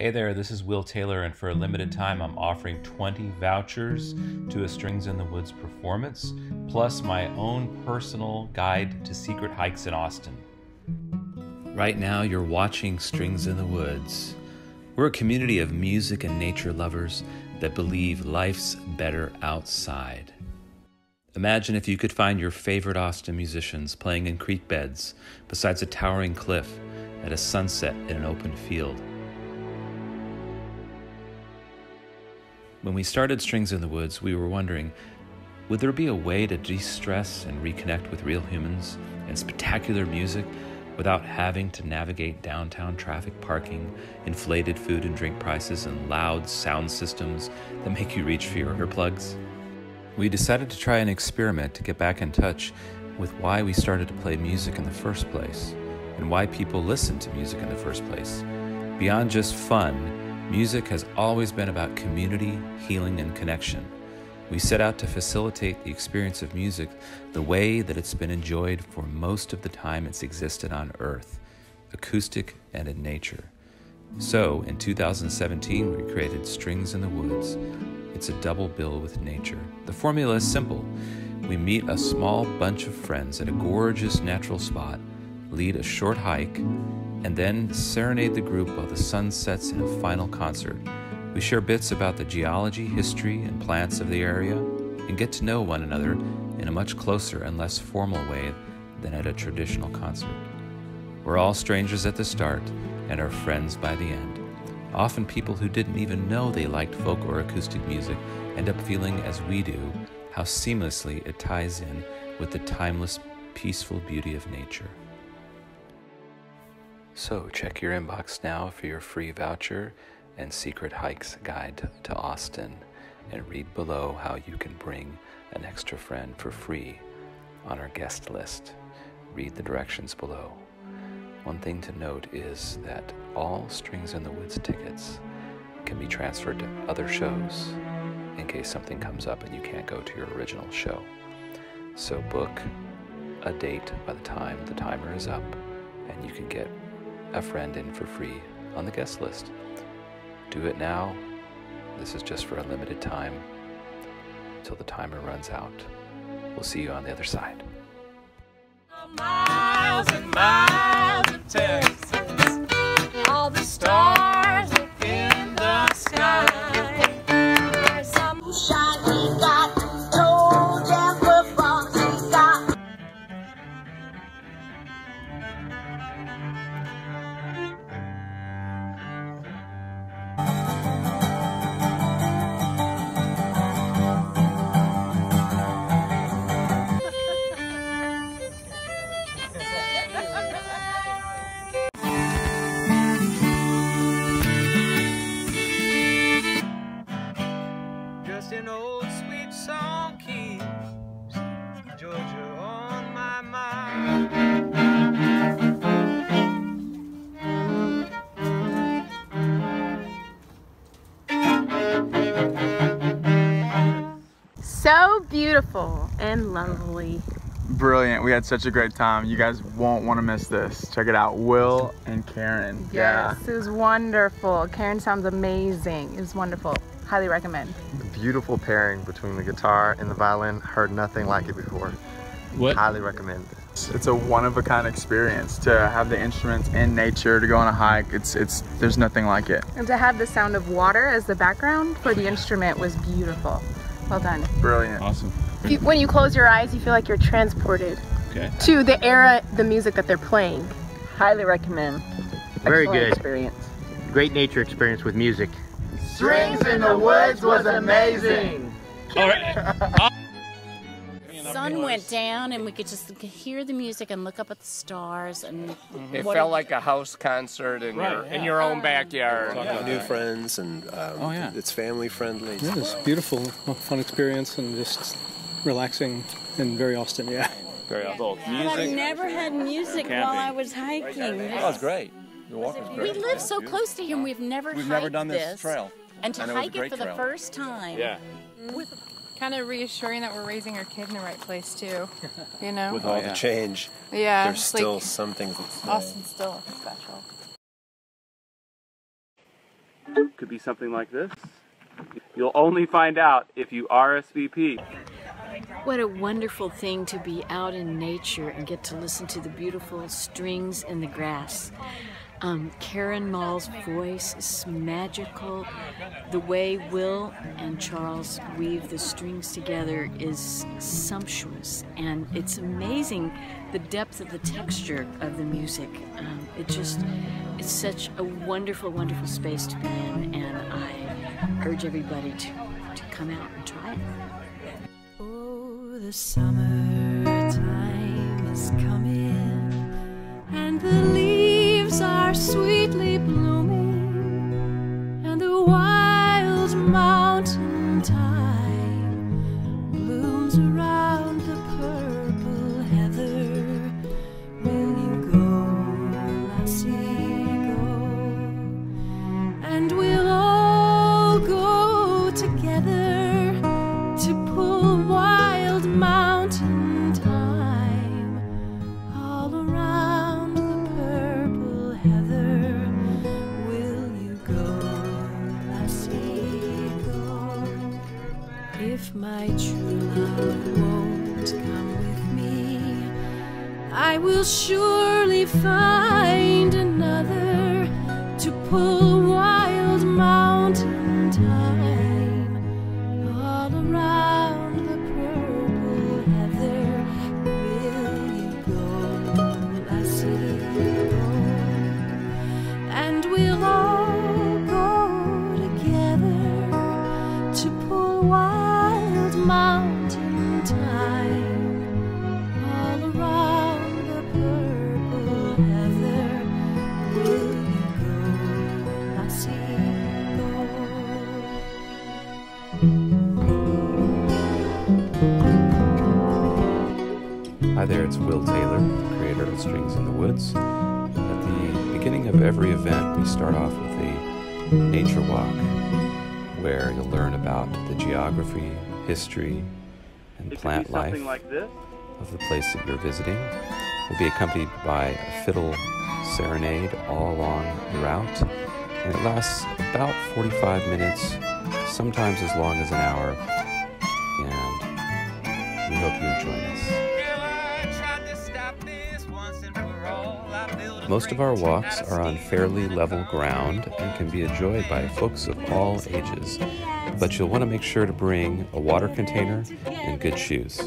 Hey there, this is Will Taylor, and for a limited time, I'm offering 20 vouchers to a Strings in the Woods performance, plus my own personal guide to secret hikes in Austin. Right now, you're watching Strings in the Woods. We're a community of music and nature lovers that believe life's better outside. Imagine if you could find your favorite Austin musicians playing in creek beds besides a towering cliff at a sunset in an open field. When we started Strings in the Woods, we were wondering would there be a way to de stress and reconnect with real humans and spectacular music without having to navigate downtown traffic parking, inflated food and drink prices, and loud sound systems that make you reach for your earplugs? We decided to try an experiment to get back in touch with why we started to play music in the first place and why people listen to music in the first place. Beyond just fun, Music has always been about community, healing, and connection. We set out to facilitate the experience of music the way that it's been enjoyed for most of the time it's existed on Earth acoustic and in nature. So, in 2017, we created Strings in the Woods. It's a double bill with nature. The formula is simple we meet a small bunch of friends at a gorgeous natural spot, lead a short hike, and then serenade the group while the sun sets in a final concert. We share bits about the geology, history, and plants of the area, and get to know one another in a much closer and less formal way than at a traditional concert. We're all strangers at the start and are friends by the end. Often, people who didn't even know they liked folk or acoustic music end up feeling, as we do, how seamlessly it ties in with the timeless, peaceful beauty of nature. So, check your inbox now for your free voucher and Secret Hikes Guide to Austin, and read below how you can bring an extra friend for free on our guest list. Read the directions below. One thing to note is that all Strings in the Woods tickets can be transferred to other shows in case something comes up and you can't go to your original show. So book a date by the time the timer is up and you can get a friend in for free on the guest list. Do it now. This is just for a limited time until the timer runs out. We'll see you on the other side. Miles and miles of Texas, all the stars in the sky. So beautiful and lovely. Brilliant. We had such a great time. You guys won't want to miss this. Check it out. Will and Karen. Yes, yeah. it was wonderful. Karen sounds amazing. It was wonderful. Highly recommend. Beautiful pairing between the guitar and the violin. Heard nothing like it before. What? Highly recommend. It's a one of a kind experience to have the instruments in nature, to go on a hike. It's it's there's nothing like it. And to have the sound of water as the background for the instrument was beautiful. Well done. Brilliant. Awesome. You, when you close your eyes, you feel like you're transported okay. to the era, the music that they're playing. Highly recommend. Very Excellent good experience. Great nature experience with music. Strings in the Woods was amazing. All right. Sun went down and we could just hear the music and look up at the stars and it felt like a house concert in right, your yeah. in your own backyard. Yeah. new friends and um, oh, yeah. it's family friendly. Yeah, it's beautiful fun experience and just relaxing and very Austin yeah. Very Austin. music I've never had music while I was hiking. That was great. The walk was great. we live so close to him we've never we've never done this, this. trail. And to hike it, it for trail. the first time yeah. with kind of reassuring that we're raising our kid in the right place too. You know, with oh, all oh, yeah. the change, yeah, there's still like, some things. Austin's still special. could be something like this. You'll only find out if you RSVP. What a wonderful thing to be out in nature and get to listen to the beautiful strings in the grass. Um, Karen Mall's voice is magical. The way Will and Charles weave the strings together is sumptuous, and it's amazing the depth of the texture of the music. Um, it just, it's such a wonderful, wonderful space to be in, and I urge everybody to, to come out and try it. Oh, the is coming, and the leaves are sweetly Will surely find there, it's Will Taylor, creator of Strings in the Woods. At the beginning of every event, we start off with a nature walk where you'll learn about the geography, history, and It plant life like of the place that you're visiting. We'll be accompanied by a fiddle serenade all along the route, and it lasts about 45 minutes, sometimes as long as an hour, and we hope you join us. Most of our walks are on fairly level ground and can be enjoyed by folks of all ages, but you'll want to make sure to bring a water container and good shoes.